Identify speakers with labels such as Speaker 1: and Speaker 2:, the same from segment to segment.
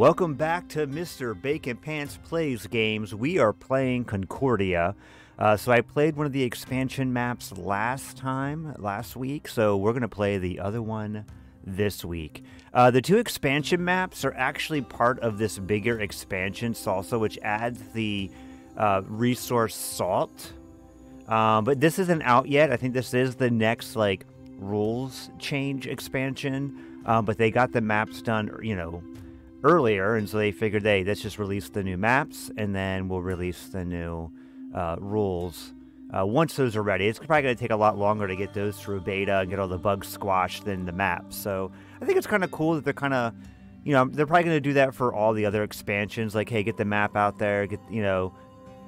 Speaker 1: Welcome back to Mr. Baconpants Plays Games. We are playing Concordia. Uh, so I played one of the expansion maps last time, last week. So we're going to play the other one this week. Uh, the two expansion maps are actually part of this bigger expansion, Salsa, which adds the uh, resource salt. Um, but this isn't out yet. I think this is the next like rules change expansion. Um, but they got the maps done, you know, earlier, and so they figured, hey, let's just release the new maps, and then we'll release the new uh, rules uh, once those are ready. It's probably going to take a lot longer to get those through beta and get all the bugs squashed than the maps. So I think it's kind of cool that they're kind of, you know, they're probably going to do that for all the other expansions. Like, hey, get the map out there, get you know,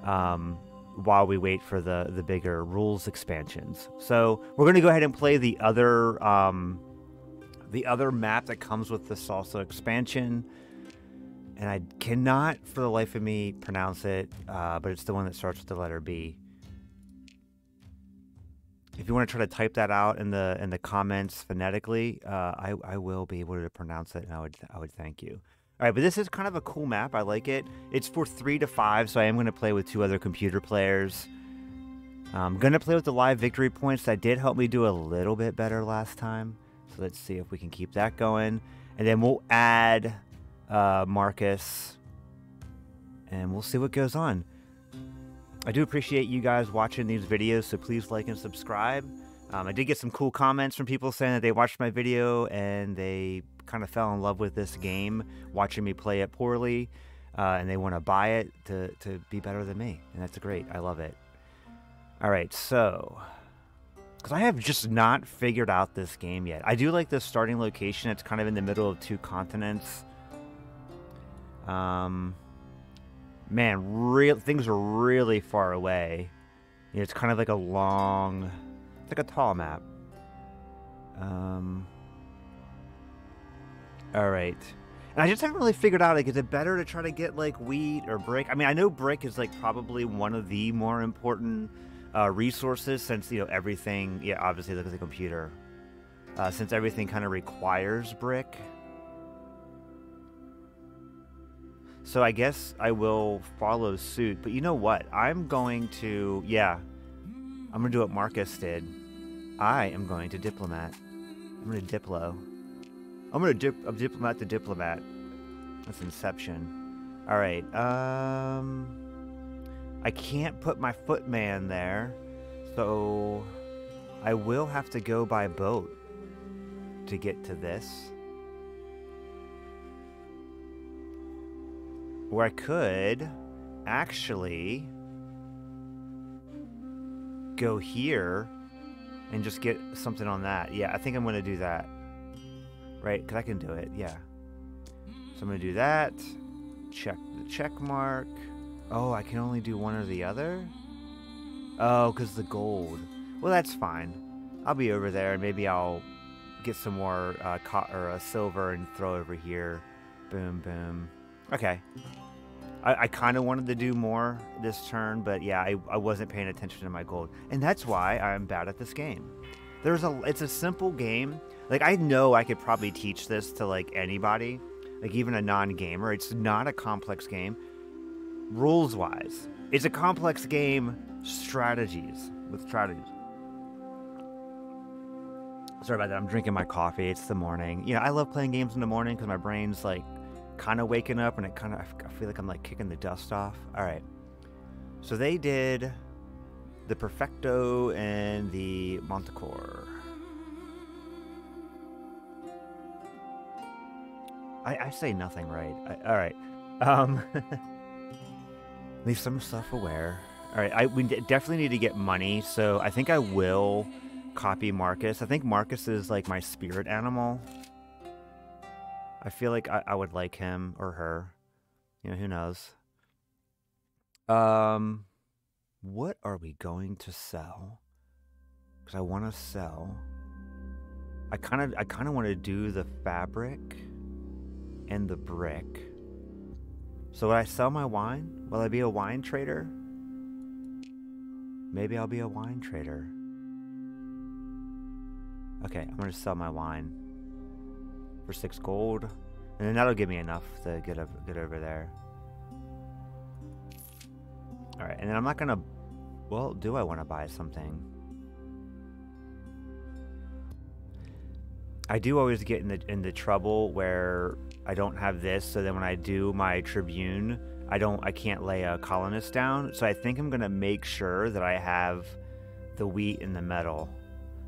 Speaker 1: um, while we wait for the the bigger rules expansions. So we're going to go ahead and play the other um, the other map that comes with the Salsa expansion and I cannot for the life of me pronounce it, uh, but it's the one that starts with the letter B. If you want to try to type that out in the in the comments phonetically, uh, I I will be able to pronounce it, and I would I would thank you. All right, but this is kind of a cool map. I like it. It's for three to five, so I am going to play with two other computer players. I'm going to play with the live victory points. That did help me do a little bit better last time. So let's see if we can keep that going. And then we'll add uh, Marcus, and we'll see what goes on. I do appreciate you guys watching these videos, so please like and subscribe. Um, I did get some cool comments from people saying that they watched my video and they kind of fell in love with this game, watching me play it poorly, uh, and they want to buy it to, to be better than me. And that's great. I love it. All right, so because I have just not figured out this game yet. I do like the starting location. It's kind of in the middle of two continents. Um, man, real things are really far away. You know, it's kind of like a long, it's like a tall map. Um, all right. And I just haven't really figured out, like, is it better to try to get, like, wheat or brick? I mean, I know brick is, like, probably one of the more important uh, resources since, you know, everything, yeah, obviously look at the computer. Uh, since everything kind of requires brick. So I guess I will follow suit. But you know what? I'm going to, yeah, I'm going to do what Marcus did. I am going to diplomat. I'm going to diplo. I'm going to dip, diplomat the diplomat. That's Inception. All right. Um, I can't put my footman there, so I will have to go by boat to get to this. Or I could actually go here and just get something on that. Yeah, I think I'm going to do that. Right? Because I can do it. Yeah. So I'm going to do that. Check the check mark. Oh, I can only do one or the other? Oh, because the gold. Well, that's fine. I'll be over there and maybe I'll get some more uh, or uh, silver and throw over here. Boom, boom. Okay. I, I kind of wanted to do more this turn, but yeah, I, I wasn't paying attention to my gold. And that's why I'm bad at this game. There's a, it's a simple game. Like, I know I could probably teach this to, like, anybody, like, even a non-gamer. It's not a complex game, rules-wise. It's a complex game, strategies, with strategies. Sorry about that. I'm drinking my coffee. It's the morning. You know, I love playing games in the morning because my brain's, like, kind of waking up and it kind of, I feel like I'm like kicking the dust off. All right. So they did the Perfecto and the Manticore. I, I say nothing right. I, all right. Um, leave some stuff aware. All right. I we definitely need to get money, so I think I will copy Marcus. I think Marcus is like my spirit animal. I feel like I, I would like him or her. You know, who knows? Um, what are we going to sell? Because I want to sell. I kind of, I kind of want to do the fabric and the brick. So would I sell my wine? Will I be a wine trader? Maybe I'll be a wine trader. Okay, I'm gonna sell my wine for six gold. And then that'll give me enough to get, up, get over there. Alright, and then I'm not gonna... Well, do I want to buy something? I do always get in the into trouble where I don't have this, so then when I do my Tribune, I don't I can't lay a colonist down. So I think I'm gonna make sure that I have the wheat and the metal.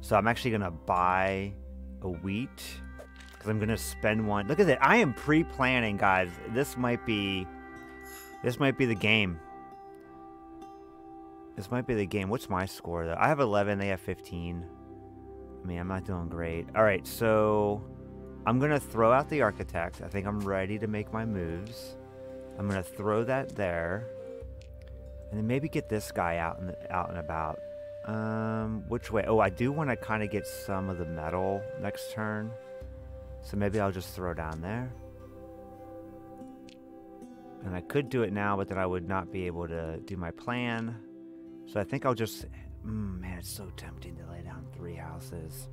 Speaker 1: So I'm actually gonna buy a wheat because I'm gonna spend one. Look at that! I am pre-planning, guys. This might be this might be the game. This might be the game. What's my score though? I have 11. They have 15. I mean, I'm not doing great. All right, so I'm going to throw out the architect. I think I'm ready to make my moves. I'm going to throw that there. And then maybe get this guy out and out and about. Um, which way? Oh, I do want to kind of get some of the metal next turn. So maybe I'll just throw down there. And I could do it now, but then I would not be able to do my plan. So I think I'll just Mm, man, it's so tempting to lay down three houses.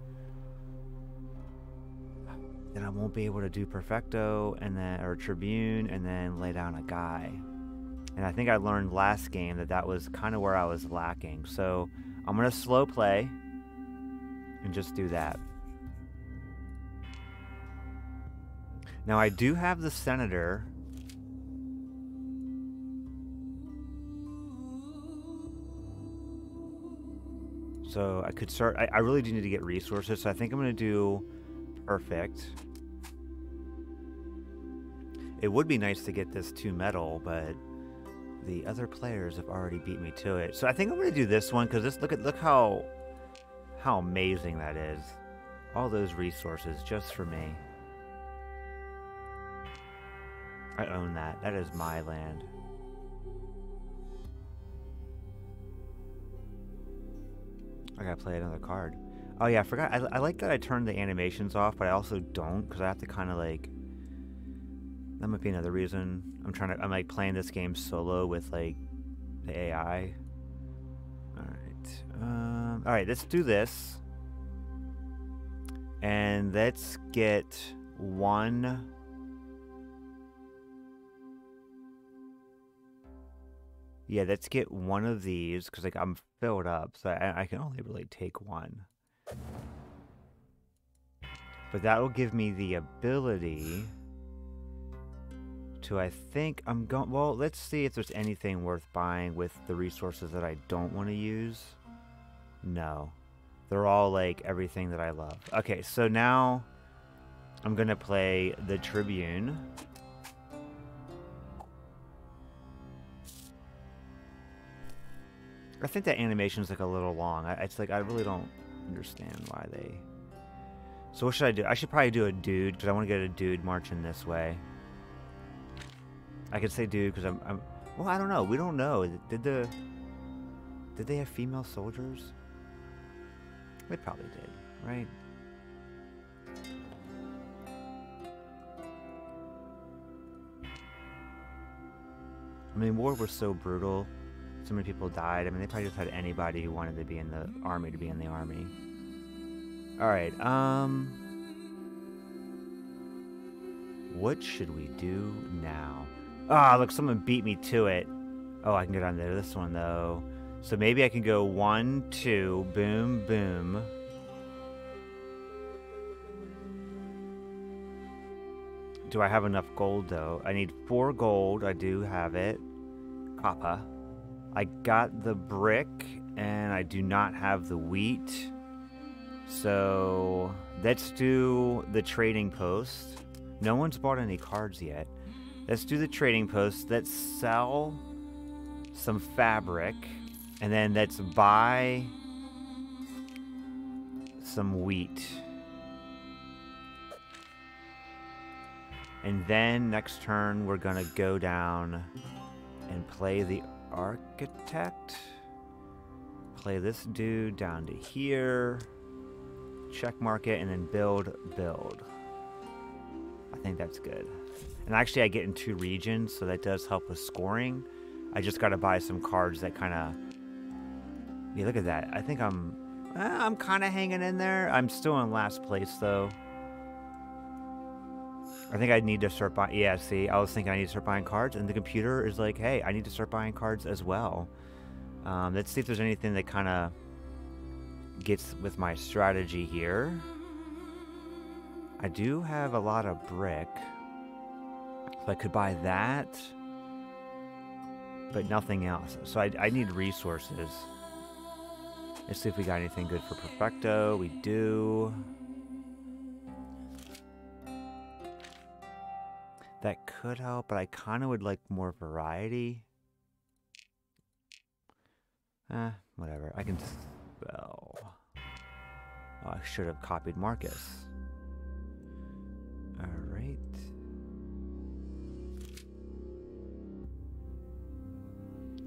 Speaker 1: Then I won't be able to do Perfecto and then or Tribune and then lay down a guy. And I think I learned last game that that was kind of where I was lacking. So I'm going to slow play and just do that. Now I do have the Senator So I could start, I, I really do need to get resources, so I think I'm going to do perfect. It would be nice to get this two metal, but the other players have already beat me to it. So I think I'm going to do this one because this look at look how how amazing that is. All those resources just for me. I own that. That is my land. I gotta play another card. Oh yeah, I forgot. I, I like that I turned the animations off, but I also don't because I have to kind of like. That might be another reason. I'm trying to. I'm like playing this game solo with like the AI. All right. Um, all right. Let's do this. And let's get one Yeah, let's get one of these because like I'm filled up, so I, I can only really take one. But that will give me the ability to, I think, I'm going, well, let's see if there's anything worth buying with the resources that I don't want to use. No. They're all like everything that I love. Okay, so now I'm going to play the Tribune. I think that animation's like a little long. I, it's like I really don't understand why they. So what should I do? I should probably do a dude because I want to get a dude marching this way. I could say dude because I'm, I'm. Well, I don't know. We don't know. Did the. Did they have female soldiers? They probably did, right? I mean, war was so brutal so many people died. I mean, they probably just had anybody who wanted to be in the army to be in the army. Alright, um... What should we do now? Ah, oh, look, someone beat me to it. Oh, I can get on there. This one, though. So maybe I can go one, two, boom, boom. Do I have enough gold, though? I need four gold. I do have it. Copper. I got the brick and I do not have the wheat. So let's do the trading post. No one's bought any cards yet. Let's do the trading post. Let's sell some fabric. And then let's buy some wheat. And then next turn, we're going to go down and play the architect. Play this dude down to here. Check mark it and then build, build. I think that's good. And actually I get in two regions, so that does help with scoring. I just got to buy some cards that kind of... Yeah, look at that. I think I'm... Eh, I'm kind of hanging in there. I'm still in last place, though. I think I need to start buying. Yeah, see, I was thinking I need to start buying cards, and the computer is like, hey, I need to start buying cards as well. Um, let's see if there's anything that kind of gets with my strategy here. I do have a lot of brick. So I could buy that, but nothing else. So I, I need resources. Let's see if we got anything good for Perfecto. We do. That could help, but I kind of would like more variety. Eh, whatever. I can spell. Oh, I should have copied Marcus. Alright.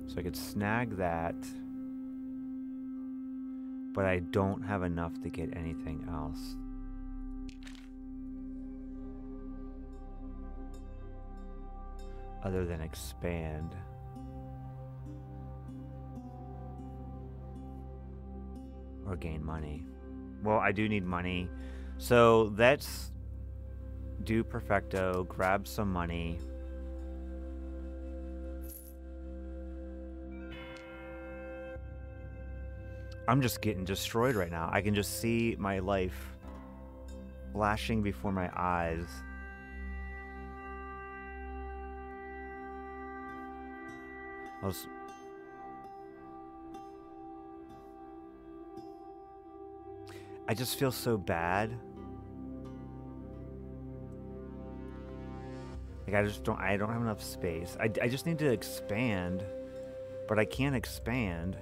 Speaker 1: So I could snag that. But I don't have enough to get anything else. Other than expand. Or gain money. Well, I do need money. So let's do perfecto, grab some money. I'm just getting destroyed right now. I can just see my life flashing before my eyes. I just feel so bad. Like I just don't I don't have enough space. I, I just need to expand, but I can't expand.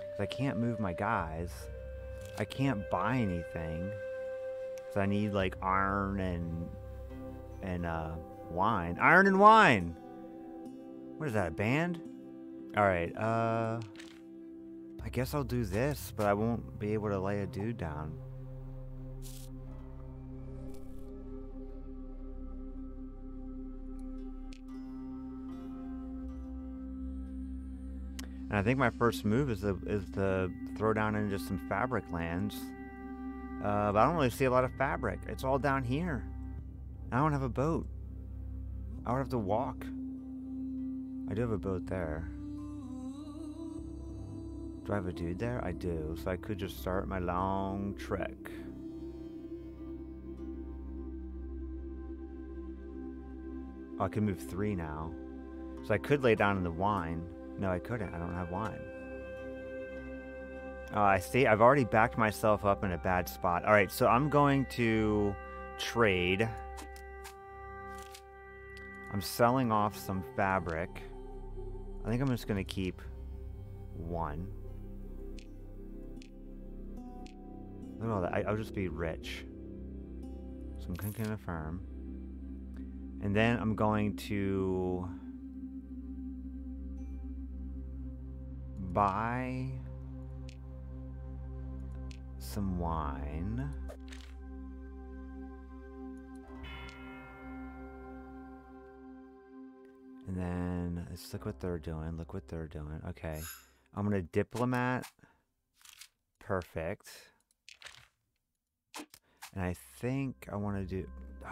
Speaker 1: Cause I can't move my guys. I can't buy anything. Cuz I need like iron and and uh wine. Iron and wine. What is that, a band? Alright, uh I guess I'll do this, but I won't be able to lay a dude down. And I think my first move is to, is to throw down into some fabric lands. Uh, but I don't really see a lot of fabric. It's all down here. I don't have a boat. I would have to walk. I do have a boat there. Do I have a dude there? I do. So I could just start my long trek. Oh, I can move three now. So I could lay down in the wine. No, I couldn't. I don't have wine. Oh, I see. I've already backed myself up in a bad spot. All right, so I'm going to trade. I'm selling off some fabric. I think I'm just going to keep one. Look at all that. I, will just be rich. So I'm going to confirm. And then I'm going to buy some wine. And then let's look what they're doing. Look what they're doing. Okay. I'm going to diplomat. Perfect. And I think I want to do...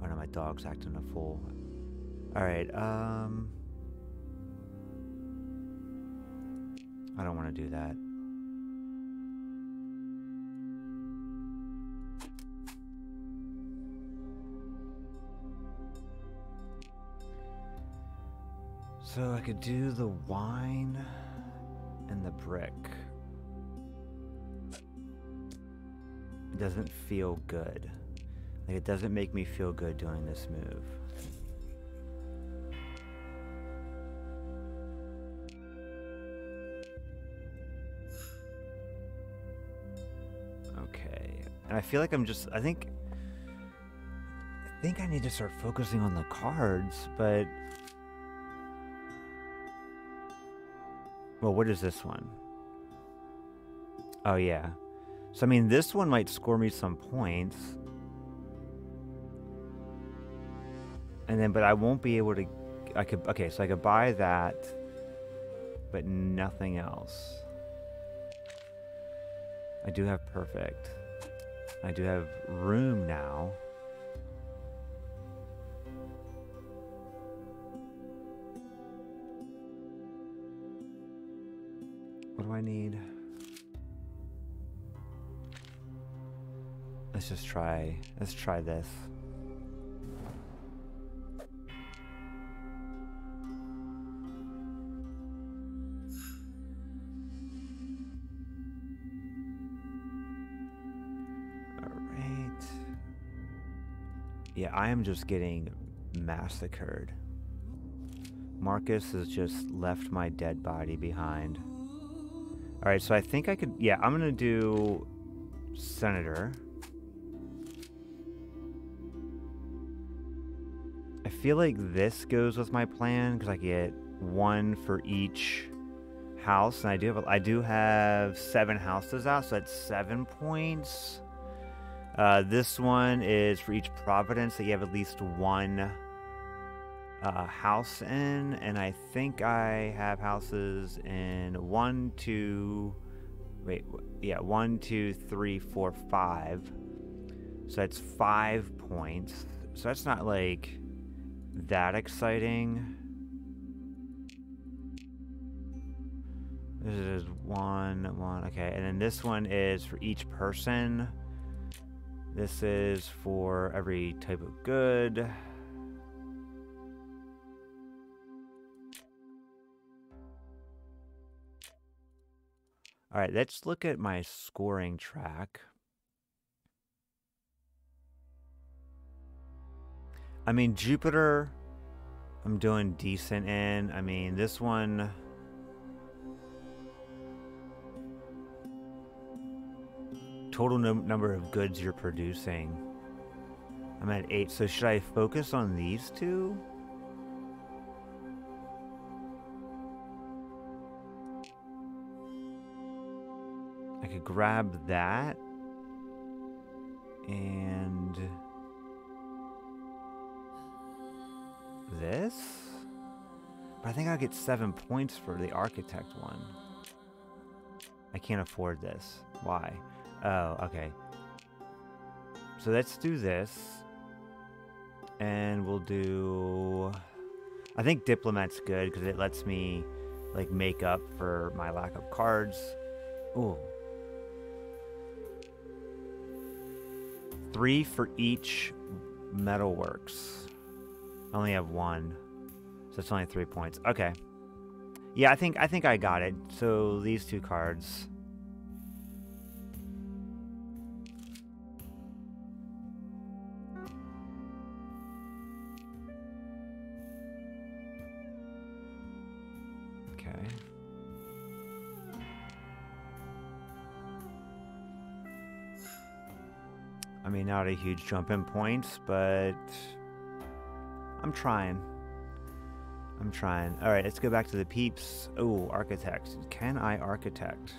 Speaker 1: Oh no, my dog's acting a fool. Alright, um... I don't want to do that. So I could do the wine and the brick. It doesn't feel good. Like it doesn't make me feel good doing this move. Okay. And I feel like I'm just I think I think I need to start focusing on the cards, but Well, what is this one? Oh yeah. So, I mean, this one might score me some points. And then, but I won't be able to, I could, okay, so I could buy that, but nothing else. I do have perfect. I do have room now. What do I need? Let's just try, let's try this. Yeah, I am just getting massacred. Marcus has just left my dead body behind. Alright, so I think I could... Yeah, I'm going to do Senator. I feel like this goes with my plan because I get one for each house, and I do have I do have seven houses out, so that's seven points. Uh, this one is for each providence that you have at least one uh, house in, and I think I have houses in one, two, wait, yeah, one, two, three, four, five. So that's five points. So that's not like that exciting. This is one, one, okay, and then this one is for each person. This is for every type of good. All right, let's look at my scoring track. I mean, Jupiter, I'm doing decent in. I mean, this one... Total number of goods you're producing. I'm at 8, so should I focus on these two? I could grab that and this. But I think I'll get seven points for the architect one. I can't afford this. Why? Oh, okay. So let's do this. And we'll do... I think Diplomat's good because it lets me like make up for my lack of cards. Ooh, Three for each metalworks. I only have one. So it's only three points. Okay. Yeah, I think I think I got it. So these two cards. Not a huge jump in points, but I'm trying. I'm trying. All right, let's go back to the peeps. Oh, architect. Can I architect?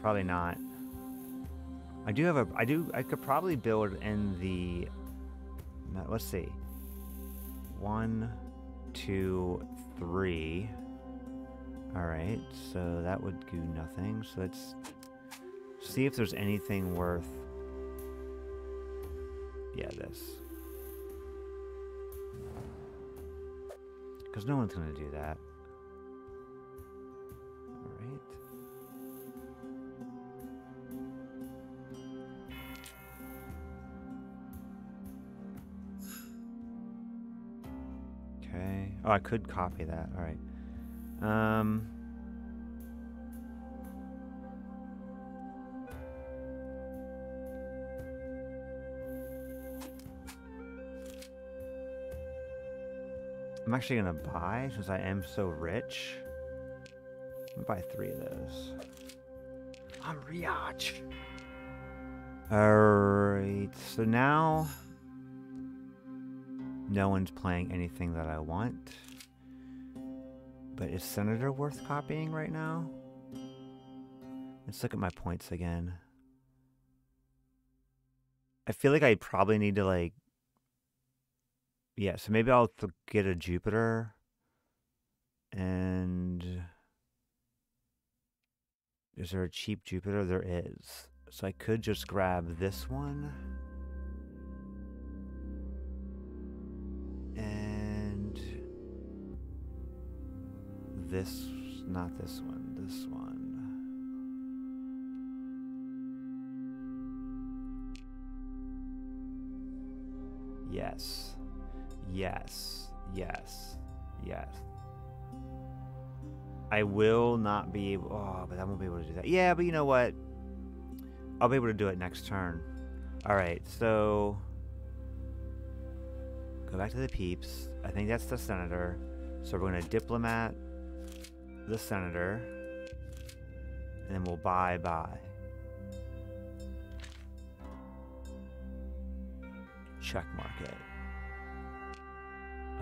Speaker 1: Probably not. I do have a, I do, I could probably build in the, let's see. One, two, three. All right, so that would do nothing. So let's see if there's anything worth yeah, this. Because no one's going to do that. Alright. Okay. Oh, I could copy that. Alright. Um... I'm actually gonna buy since I am so rich. I'm gonna buy three of those. I'm rich. Alright, so now no one's playing anything that I want. But is Senator worth copying right now? Let's look at my points again. I feel like I probably need to like yeah, so maybe I'll get a Jupiter and is there a cheap Jupiter? There is. So I could just grab this one. And this, not this one, this one. Yes. Yes. Yes. Yes. I will not be able. Oh, but I won't be able to do that. Yeah, but you know what? I'll be able to do it next turn. All right, so go back to the peeps. I think that's the senator. So we're going to diplomat the senator, and then we'll buy buy. Check market.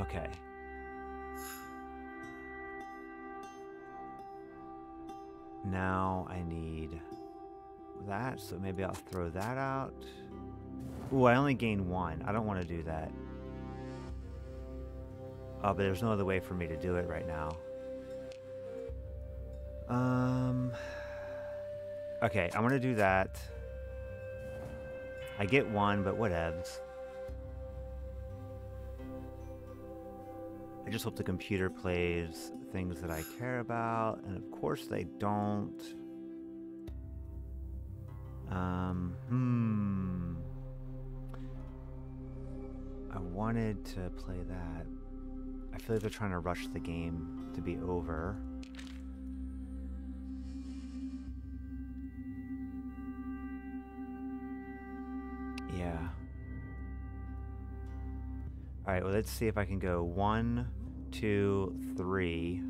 Speaker 1: Okay. Now I need that, so maybe I'll throw that out. Ooh, I only gain one. I don't want to do that. Oh, but there's no other way for me to do it right now. Um. Okay, I'm gonna do that. I get one, but whatevs. Just hope the computer plays things that I care about, and of course they don't. Um, hmm. I wanted to play that. I feel like they're trying to rush the game to be over. Yeah. Alright, well, let's see if I can go one, two, three.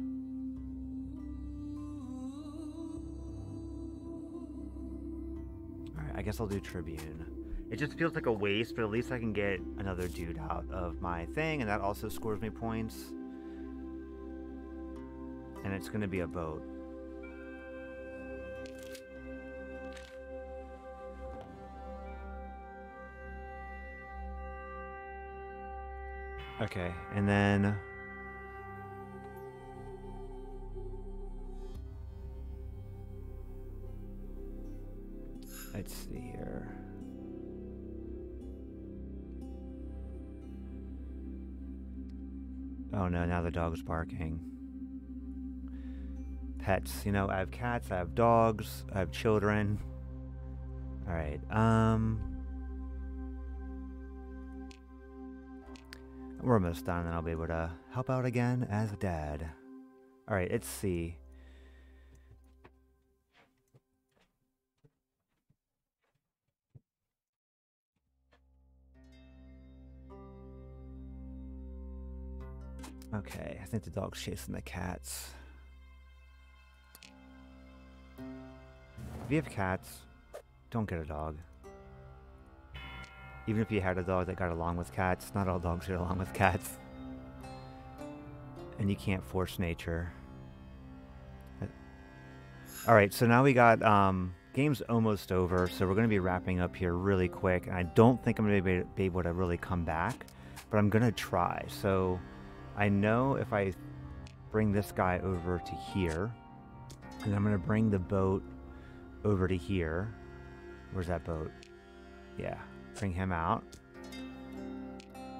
Speaker 1: Alright, I guess I'll do Tribune. It just feels like a waste, but at least I can get another dude out of my thing, and that also scores me points. And it's going to be a boat. Okay, and then... The dog's barking. Pets, you know, I have cats, I have dogs, I have children. Alright, um... We're almost done, and I'll be able to help out again as dad. Alright, let's see. Okay, I think the dog's chasing the cats. If you have cats, don't get a dog. Even if you had a dog that got along with cats, not all dogs get along with cats. And you can't force nature. Alright, so now we got, um, game's almost over, so we're going to be wrapping up here really quick. And I don't think I'm going to be able to really come back, but I'm going to try. So I know if I bring this guy over to here, and I'm going to bring the boat over to here. Where's that boat? Yeah, bring him out.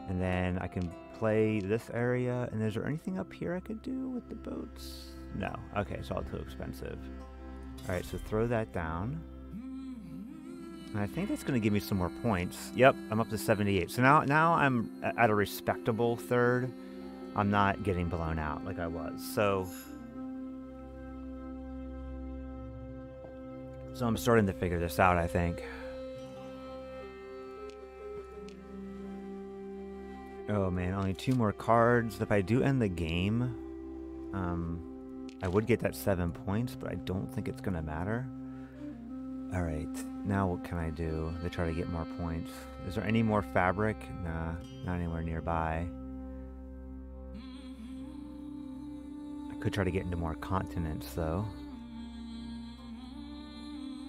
Speaker 1: And then I can play this area. And is there anything up here I could do with the boats? No. Okay, it's all too expensive. All right, so throw that down. And I think that's going to give me some more points. Yep, I'm up to 78. So now, now I'm at a respectable third. I'm not getting blown out like I was. So, so I'm starting to figure this out, I think. Oh man, only two more cards. If I do end the game, um, I would get that seven points, but I don't think it's gonna matter. Alright, now what can I do to try to get more points? Is there any more fabric? Nah, not anywhere nearby. Could try to get into more continents though.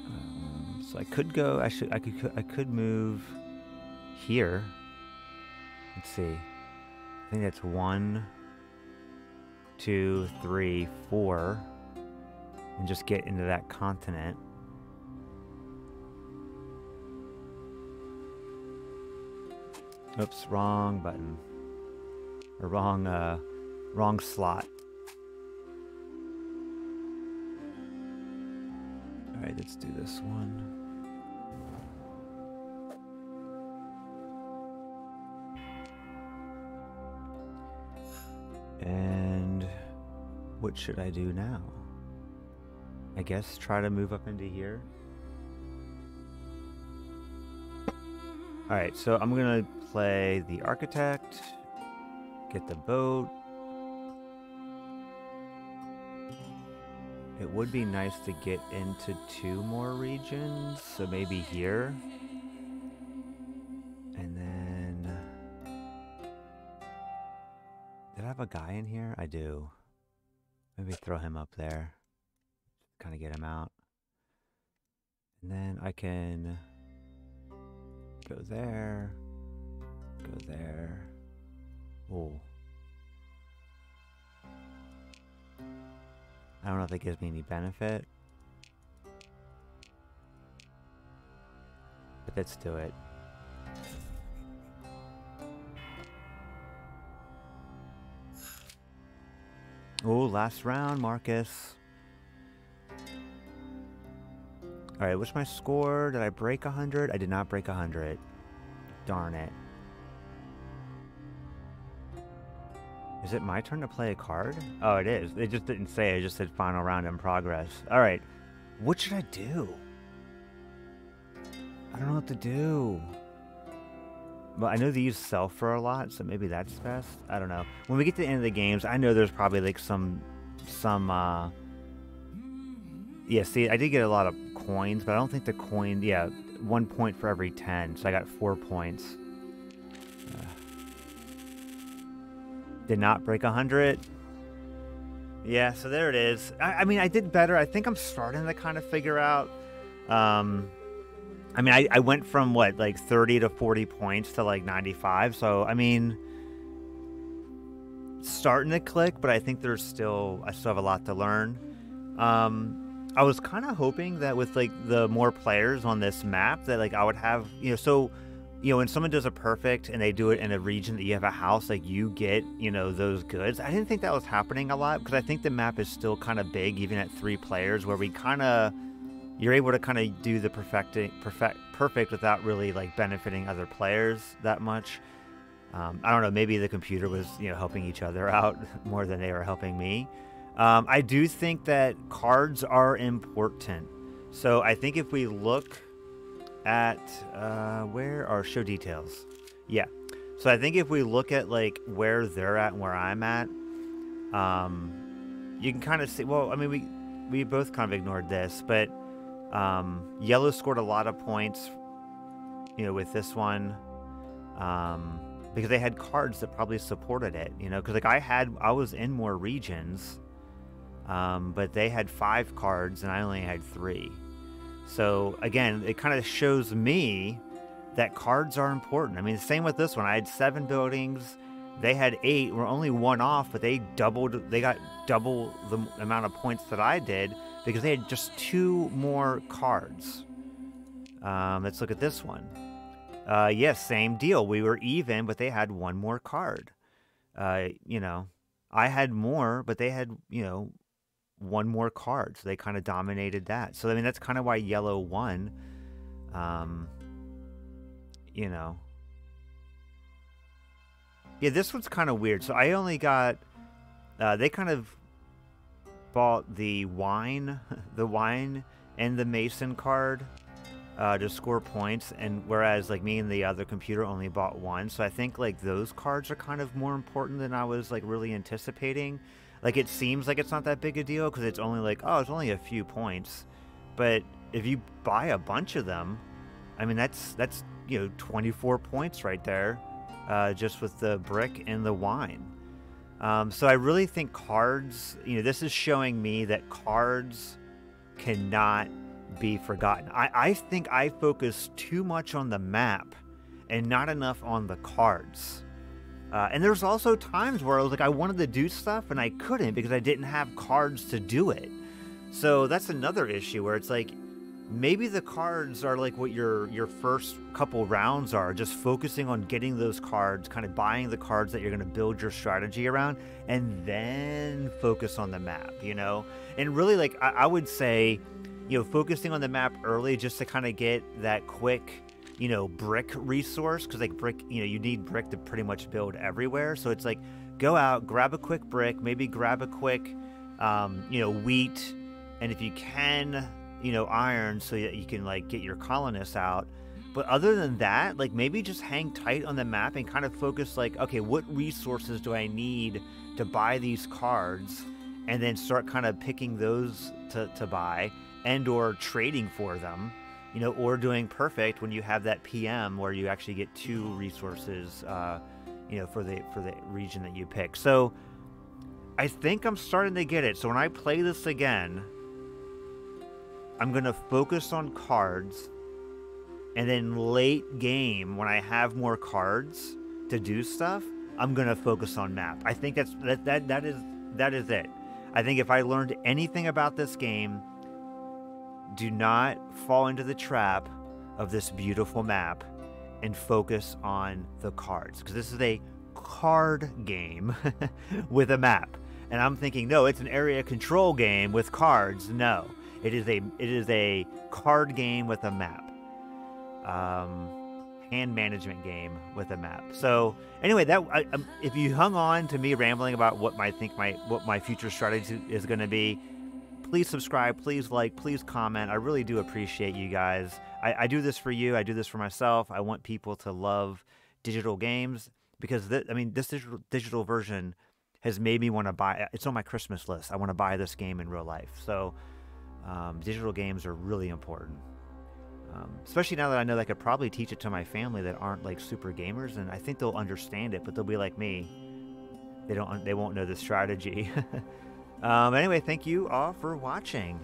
Speaker 1: Um, so I could go. I should. I could. I could move here. Let's see. I think that's one, two, three, four, and just get into that continent. Oops, wrong button. Or wrong, uh, wrong slot. Alright, let's do this one. And what should I do now? I guess try to move up into here. Alright, so I'm gonna play the architect, get the boat. Would be nice to get into two more regions, so maybe here. And then... Did I have a guy in here? I do. Maybe throw him up there. Kind of get him out. And then I can go there, go there. Oh. I don't know if that gives me any benefit. But let's do it. Oh, last round, Marcus. Alright, what's my score? Did I break 100? I did not break 100. Darn it. Is it my turn to play a card? Oh, it is. They just didn't say. It just said final round in progress. Alright. What should I do? I don't know what to do. Well, I know they use for a lot, so maybe that's best. I don't know. When we get to the end of the games, I know there's probably like some, some, uh, yeah, see, I did get a lot of coins, but I don't think the coin, yeah, one point for every 10, so I got four points. Did not break 100. Yeah, so there it is. I, I, mean, I did better. I think I'm starting to kind of figure out. Um, I mean, I, I went from what, like 30 to 40 points to like 95. So, I mean, starting to click, but I think there's still, I still have a lot to learn. Um, I was kind of hoping that with like the more players on this map that like I would have, you know, so you know, when someone does a perfect and they do it in a region that you have a house, like you get, you know, those goods. I didn't think that was happening a lot because I think the map is still kind of big, even at three players, where we kind of, you're able to kind of do the perfecting, perfect, perfect without really like benefiting other players that much. Um, I don't know. Maybe the computer was, you know, helping each other out more than they were helping me. Um, I do think that cards are important. So I think if we look at uh, where are show details, yeah. So I think if we look at like where they're at and where I'm at, um, you can kind of see. Well, I mean, we we both kind of ignored this, but um, yellow scored a lot of points, you know, with this one. Um, because they had cards that probably supported it, you know, because like I had, I was in more regions, um, but they had five cards and I only had three. So again, it kind of shows me that cards are important. I mean, same with this one. I had seven buildings. They had eight. We're only one off, but they doubled. They got double the amount of points that I did because they had just two more cards. Um, let's look at this one. Uh, yes, same deal. We were even, but they had one more card. Uh, you know, I had more, but they had, you know, one more card. So they kind of dominated that. So I mean that's kind of why yellow won. Um, you know. Yeah, this one's kind of weird. So I only got uh, they kind of bought the wine, the wine and the mason card uh, to score points, and whereas like me and the other computer only bought one. So I think like those cards are kind of more important than I was like really anticipating. Like it seems like it's not that big a deal because it's only like oh it's only a few points, but if you buy a bunch of them, I mean that's that's you know 24 points right there, uh, just with the brick and the wine. Um, so I really think cards, you know, this is showing me that cards cannot be forgotten. I, I think I focus too much on the map and not enough on the cards. Uh, and there's also times where I was like, I wanted to do stuff and I couldn't because I didn't have cards to do it. So that's another issue where it's like, maybe the cards are like what your your first couple rounds are just focusing on getting those cards kind of buying the cards that you're going to build your strategy around and then focus on the map you know and really like I, I would say you know focusing on the map early just to kind of get that quick you know brick resource because like brick you know you need brick to pretty much build everywhere so it's like go out grab a quick brick maybe grab a quick um, you know wheat and if you can you know, iron so that you can like get your colonists out. But other than that, like maybe just hang tight on the map and kind of focus like, okay, what resources do I need to buy these cards? And then start kind of picking those to, to buy and or trading for them, you know, or doing Prefect when you have that PM where you actually get two resources, uh, you know, for the for the region that you pick. So I think I'm starting to get it. So when I play this again, I'm to focus on cards. And then late game, when I have more cards to do stuff, I'm to focus on map. I think that's that, that that is that is it. I think if I learned anything about this game, do not fall into the trap of this beautiful map and focus on the cards because this is a card game with a map. And I'm thinking, no, it's an area control game with cards. No. It is a it is a card game with a map. Um, hand management game with a map. So anyway, that I, um, if you hung on to me rambling about what my think my what my future strategy is going to be, please subscribe, please like, please comment. I really do appreciate you guys. I, I do this for you. I do this for myself. I want people to love digital games because th- I mean this digital, digital version has made me want to buy. It's on my Christmas list. I want to buy this game in real life. So um, digital games are really important. Um, especially now that I know that I could probably teach it to my family that aren't like super gamers, and I think they'll understand it, but they'll be like me. They don't. They won't know the strategy. um, anyway, thank you all for watching.